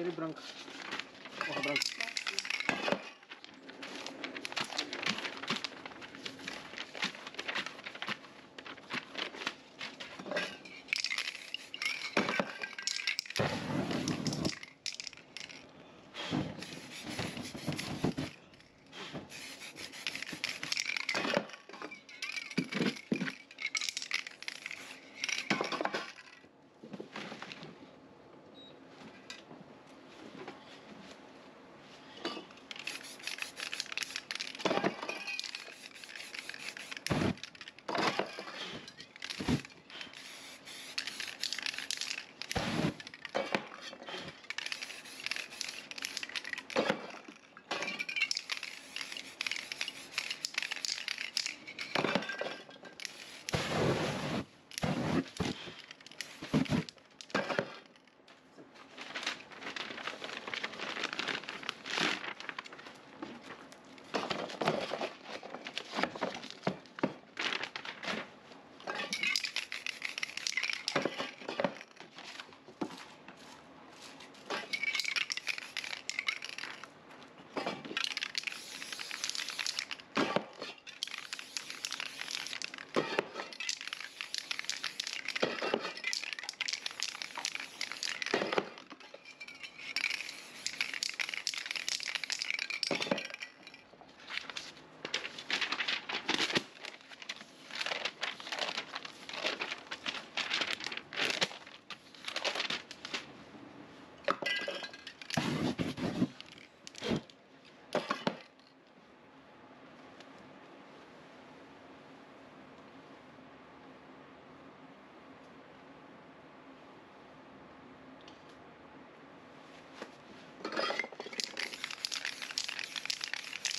ele branca. Porra branca.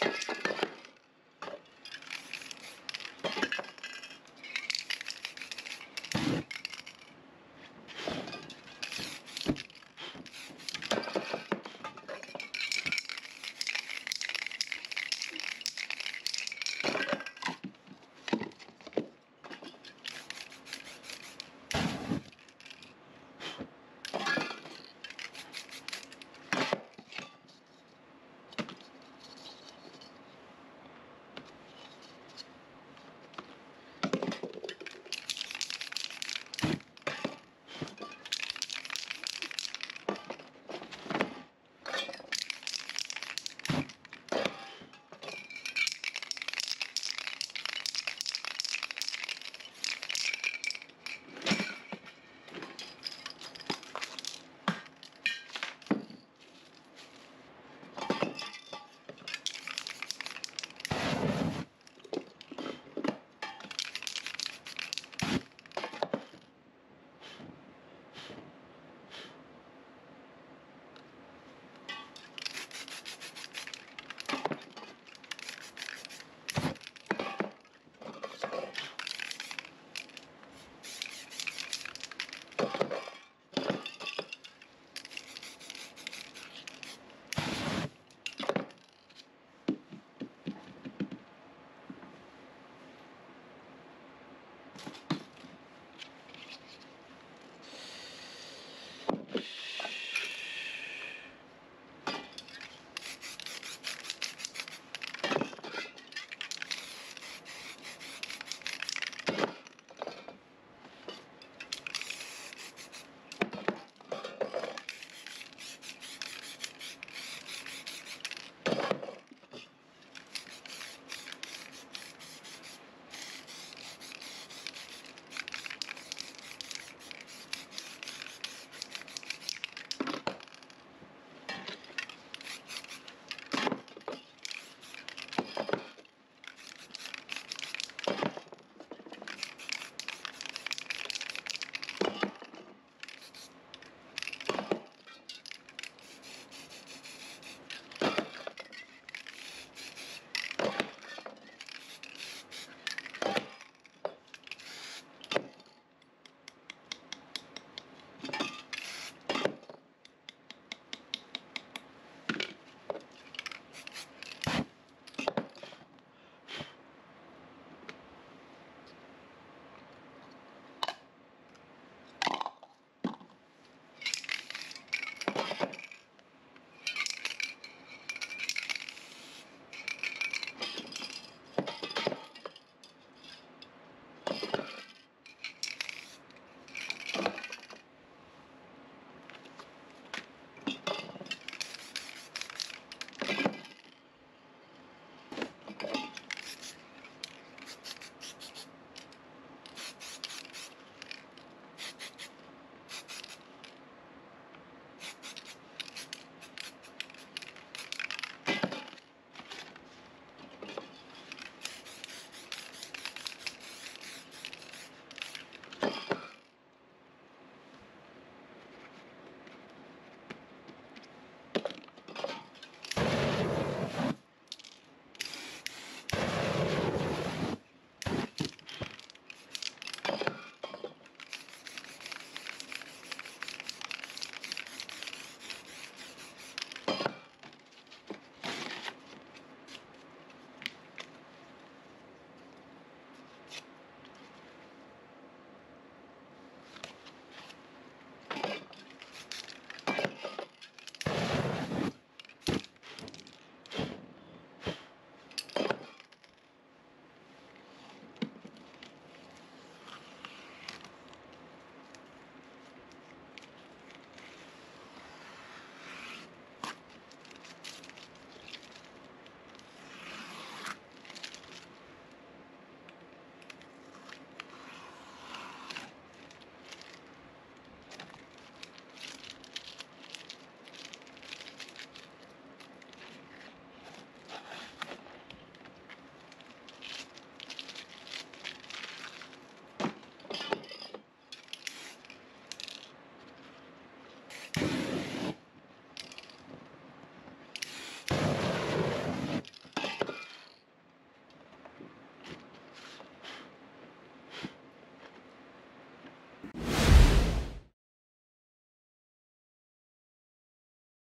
you